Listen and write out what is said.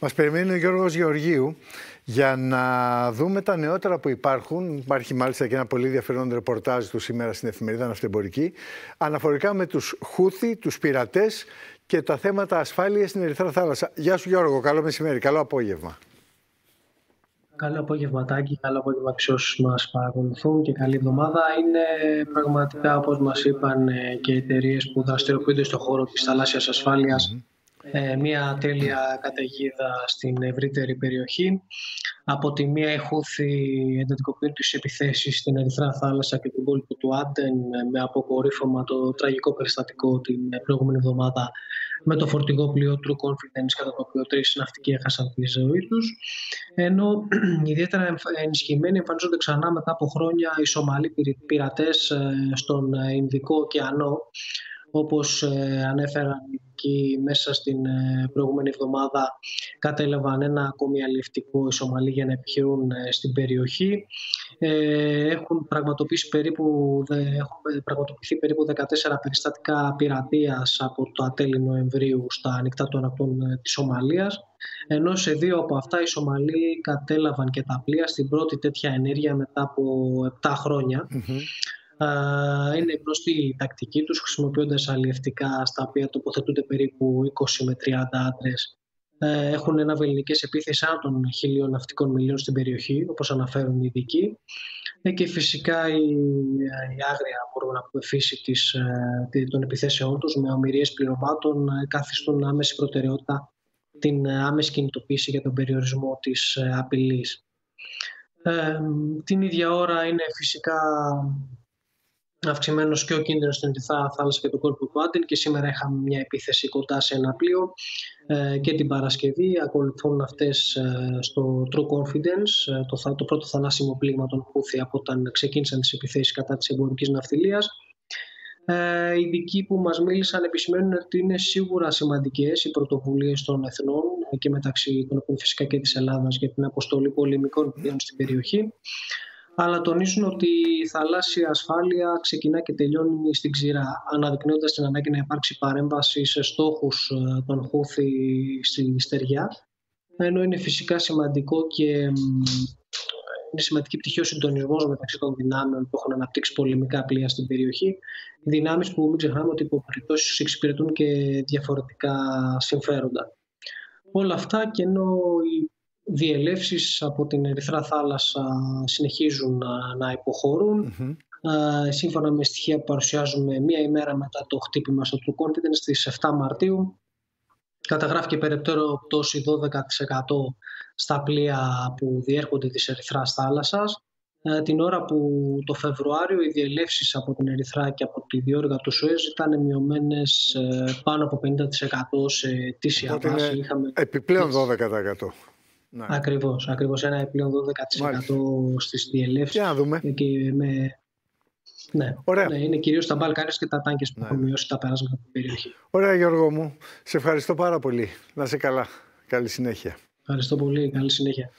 Μας περιμένει ο Γιώργος Γεωργίου για να δούμε τα νεότερα που υπάρχουν. Υπάρχει μάλιστα και ένα πολύ ενδιαφέρον ρεπορτάζ του σήμερα στην εφημερίδα Ναυτεμπορική αναφορικά με τους Χούθη, τους πειρατές και τα θέματα ασφάλειας στην Ερυθρά Θάλασσα. Γεια σου Γιώργο, καλό μεσημέρι, καλό απόγευμα. Καλό απόγευμα Τάκη, καλό απόγευμα σε όσους μας παρακολουθούν και καλή εβδομάδα. Είναι πραγματικά όπως μας είπαν και οι εταιρείες που δραστηριοποιούνται στον χώρο της θαλάσσιας ε, μια τέλεια καταιγίδα στην ευρύτερη περιοχή. Από τη μία οι Χούθη εντατικοποιούν τις επιθέσεις στην Ερυθρά Θάλασσα και τον κόλπο του Άντεν με αποκορύφωμα το τραγικό περιστατικό την προηγούμενη εβδομάδα με το φορτηγό πλοίο True Confidence κατά το οποίο τρεις ναυτικοί έχασαν τη ζωή τους. Ενώ ιδιαίτερα ενισχυμένοι εμφανίζονται ξανά μετά από χρόνια οι Σομαλοί πειρατές ε, στον Ινδικό ωκεανό όπως ε, ανέφεραν και μέσα στην ε, προηγούμενη εβδομάδα κατέλαβαν ένα ακόμη αλληλευτικό οι για να επιχειρούν ε, στην περιοχή. Έχουν πραγματοποιήσει περίπου, έχουν πραγματοποιηθεί περίπου 14 περιστατικά πειρατείας από το τέλη Νοεμβρίου στα ανοιχτά των ακτών της Σομαλίας ενώ σε δύο από αυτά οι Σομαλοί κατέλαβαν και τα πλοία στην πρώτη τέτοια ενέργεια μετά από 7 χρονια είναι γνωστή η τακτική τους χρησιμοποιώντας αλλιευτικά στα οποία τοποθετούνται περίπου 20 με 30 άντρες. Ε, έχουν ένα βεληνικές επίθεση άνω των χιλίων ναυτικών μιλίων στην περιοχή, όπως αναφέρουν οι ειδικοί. Ε, και φυσικά η, η άγρια μπορούμε να πούμε, φύση της, ε, των επιθέσεών τους με ομοιρίες πληρωμάτων καθιστούν άμεση προτεραιότητα την άμεση κινητοποίηση για τον περιορισμό της απειλής. Ε, την ίδια ώρα είναι φυσικά αυξημένος και ο κίνδυνος στην Ερυθρά Θάλασσα και του κόλπου του Άντεν. Και σήμερα είχαμε μια επίθεση κοντά σε ένα πλοίο ε, και την Παρασκευή. Ακολουθούν αυτές ε, στο True Confidence, ε, το, το πρώτο θανάσιμο πλήγμα των Χούθη από όταν ξεκίνησαν τις επιθέσεις κατά της εμπορικής ναυτιλίας. Ε, οι ειδικοί που μας μίλησαν επισημαίνουν ότι είναι σίγουρα σημαντικές οι πρωτοβουλίες των εθνών και μεταξύ των οποίων φυσικά και της Ελλάδας για την αποστολή πολεμικών πλοίων στην περιοχή αλλά τονίζουν ότι η θαλάσσια ασφάλεια ξεκινά και τελειώνει στην ξηρά, αναδεικνύοντας την ανάγκη να υπάρξει παρέμβαση σε στόχους ε, των Χούθη στη στεριά, ενώ είναι φυσικά σημαντικό και είναι σημαντική πτυχή ο συντονισμός μεταξύ των δυνάμεων που έχουν αναπτύξει πολεμικά πλοία στην περιοχή. Δυνάμεις που μην ξεχνάμε ότι υπό περιπτώσεις εξυπηρετούν και διαφορετικά συμφέροντα. Όλα αυτά και ενώ η διελεύσεις από την Ερυθρά θάλασσα συνεχίζουν να, υποχωρουν σύμφωνα με στοιχεία που παρουσιάζουμε μία ημέρα μετά το χτύπημα στο True Confidence στις 7 Μαρτίου καταγράφηκε περαιτέρω πτώση 12% στα πλοία που διέρχονται της Ερυθράς θάλασσας ε, την ώρα που το Φεβρουάριο οι διελεύσεις από την Ερυθρά και από τη διόρυγα του Σουέζ ήταν μειωμένες ε, πάνω από 50% σε τήσια βάση. Είχαμε... Επιπλέον 12%. Ναι. Ακριβώς, ακριβώς ένα επιπλέον 12% στις διελεύσεις. Για να δούμε. Και με... Ναι. Ωραία. ναι, είναι κυρίως τα Μπαλκάνες και τα τάγκες που ναι. έχουν μειώσει τα περάσματα από την περιοχή. Ωραία Γιώργο μου, σε ευχαριστώ πάρα πολύ. Να είσαι καλά. Καλή συνέχεια. Ευχαριστώ πολύ, καλή συνέχεια.